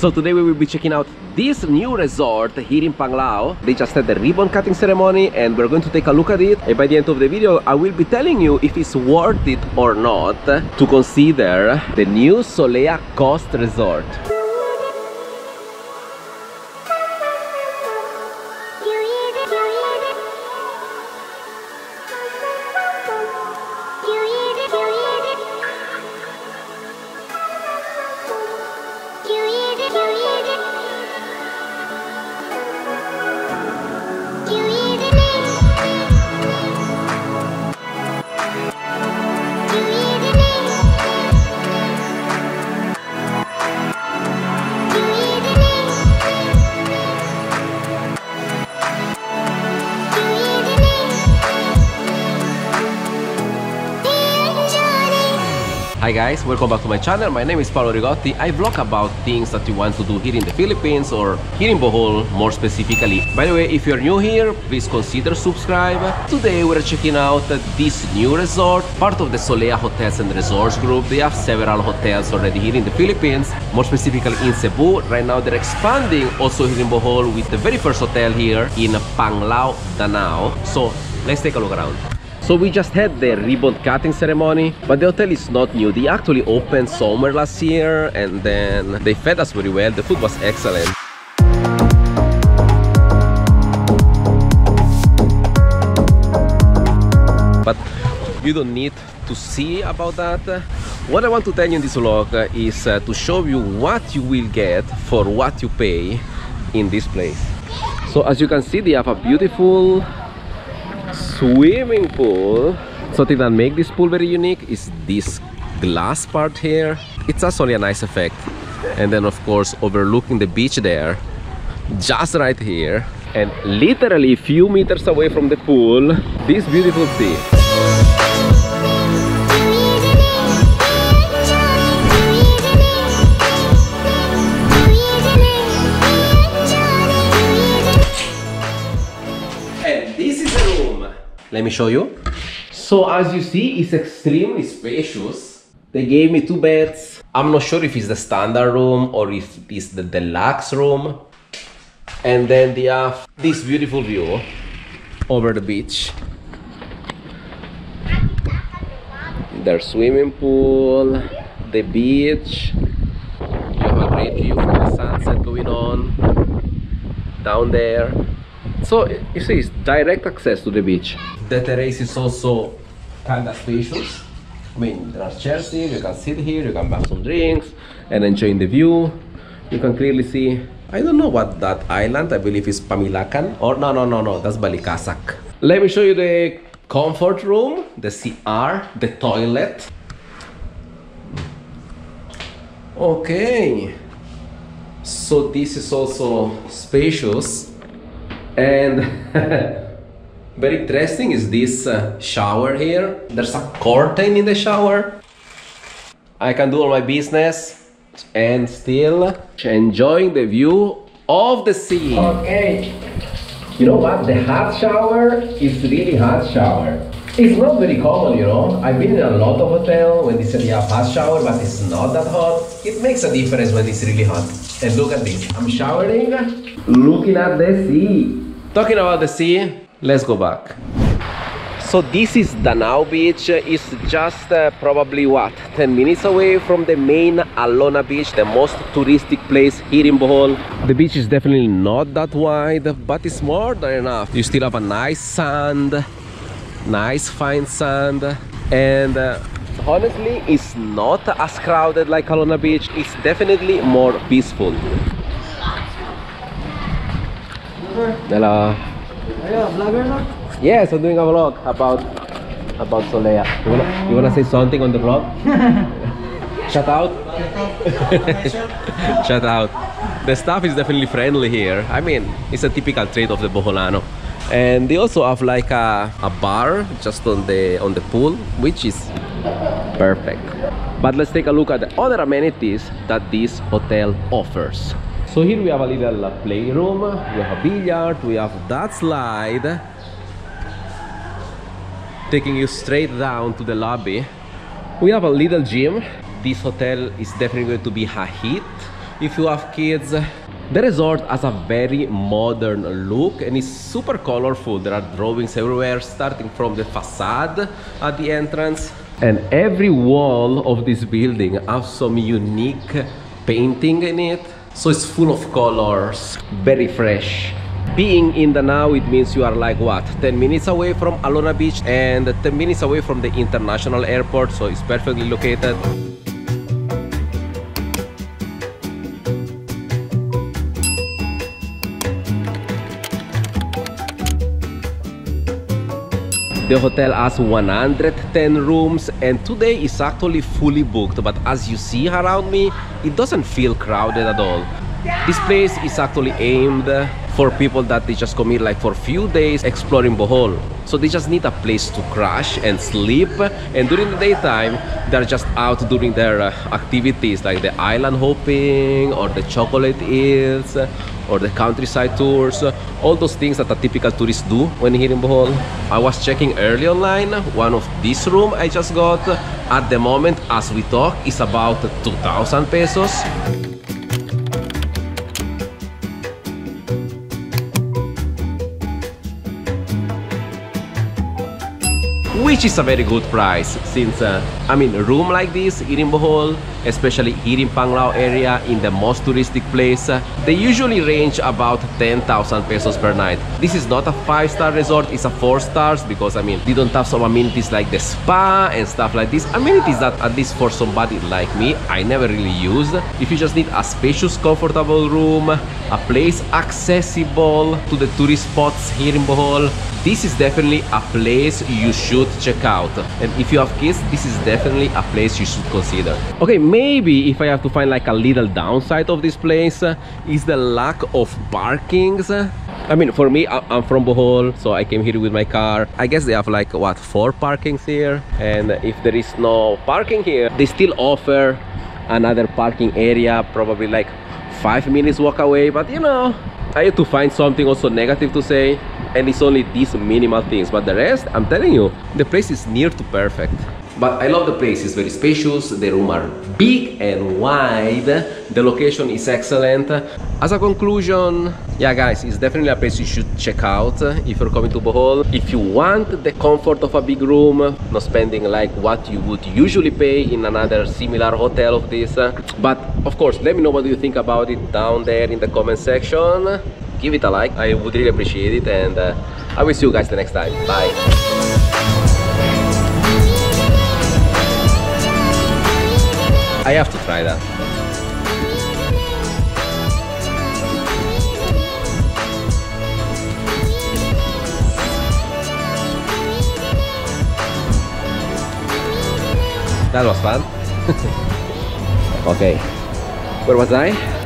So today we will be checking out this new resort here in Panglao. They just had the ribbon cutting ceremony and we're going to take a look at it. And by the end of the video, I will be telling you if it's worth it or not to consider the new Solea Coast Resort. Hi guys, welcome back to my channel. My name is Paolo Rigotti. I vlog about things that you want to do here in the Philippines or here in Bohol more specifically. By the way, if you're new here, please consider subscribe. Today we're checking out this new resort, part of the Solea Hotels and Resorts group. They have several hotels already here in the Philippines, more specifically in Cebu. Right now they're expanding also here in Bohol with the very first hotel here in Panglao, Danao. So let's take a look around. So we just had the ribbon cutting ceremony, but the hotel is not new. They actually opened summer last year and then they fed us very well. The food was excellent. But you don't need to see about that. What I want to tell you in this vlog is uh, to show you what you will get for what you pay in this place. So as you can see, they have a beautiful swimming pool. Something that make this pool very unique. Is this glass part here. It's actually a nice effect. And then of course overlooking the beach there just right here. And literally a few meters away from the pool this beautiful sea Let me show you. So as you see, it's extremely spacious. They gave me two beds. I'm not sure if it's the standard room or if it's the deluxe room. And then they have this beautiful view over the beach. Their swimming pool, the beach. You have a great view from the sunset going on down there. So you see, it's direct access to the beach. The terrace is also kind of spacious. I mean, there are chairs here, you can sit here, you can have some drinks and enjoy the view. You can clearly see, I don't know what that island, I believe is Pamilacan. Or no, no, no, no, that's Balicasag. Let me show you the comfort room, the CR, the toilet. Okay. So this is also spacious and very interesting is this uh, shower here. There's a curtain in the shower. I can do all my business and still enjoying the view of the sea okay. You know what? The hot shower is really hot shower. It's not very common you know. I've been in a lot of hotels when they they have hot shower but it's not that hot. It makes a difference when it's really hot. And look at this. I'm showering looking at the sea Talking about the sea, let's go back. So this is Danao Beach. It's just uh, probably what 10 minutes away from the main Alona Beach, the most touristic place here in Bohol. The beach is definitely not that wide, but it's more than enough. You still have a nice sand, nice fine sand, and uh, honestly, it's not as crowded like Alona Beach. It's definitely more peaceful. Hello. Are you a vlogger now? Yes, I'm doing a vlog about about Solea. You wanna you wanna say something on the vlog? Shout out. Shout out. The staff is definitely friendly here. I mean, it's a typical trait of the Boholano. And they also have like a, a bar just on the on the pool, which is perfect. But let's take a look at the other amenities that this hotel offers. So here we have a little uh, playroom, we have a billiard, we have that slide taking you straight down to the lobby. We have a little gym. This hotel is definitely going to be a hit if you have kids. The resort has a very modern look and is super colorful. There are drawings everywhere, starting from the facade at the entrance. And every wall of this building has some unique painting in it. So it's full of colors, very fresh. Being in Danao, it means you are like what? 10 minutes away from Alona Beach and 10 minutes away from the international airport, so it's perfectly located. The hotel has 110 rooms and today is actually fully booked but as you see around me it doesn't feel crowded at all. This place is actually aimed for people that they just come here like for a few days exploring Bohol. So they just need a place to crash and sleep and during the daytime they're just out doing their uh, activities like the island hopping or the chocolate hills or the countryside tours, all those things that a typical tourist do when here in Bohol. I was checking early online, one of this room I just got at the moment as we talk is about 2000 pesos. Which is a very good price since uh, I mean room like this here in Bohol especially here in Panglao area in the most touristic place uh, they usually range about 10,000 pesos per night. This is not a five-star resort it's a four stars because I mean they don't have some amenities like the spa and stuff like this. Amenities that at least for somebody like me I never really used if you just need a spacious comfortable room a place accessible to the tourist spots here in Bohol this is definitely a place you should check out and if you have kids this is definitely a place you should consider okay maybe if i have to find like a little downside of this place uh, is the lack of parkings I mean, for me, I'm from Bohol, so I came here with my car. I guess they have like, what, four parkings here? And if there is no parking here, they still offer another parking area, probably like five minutes walk away. But you know, I had to find something also negative to say and it's only these minimal things but the rest i'm telling you the place is near to perfect but I love the place, it's very spacious, the rooms are big and wide, the location is excellent. As a conclusion, yeah guys, it's definitely a place you should check out uh, if you're coming to Bohol. If you want the comfort of a big room, not spending like what you would usually pay in another similar hotel of this. But of course, let me know what you think about it down there in the comment section give it a like i would really appreciate it and uh, i will see you guys the next time bye I have to try that. That was fun. okay, where was I?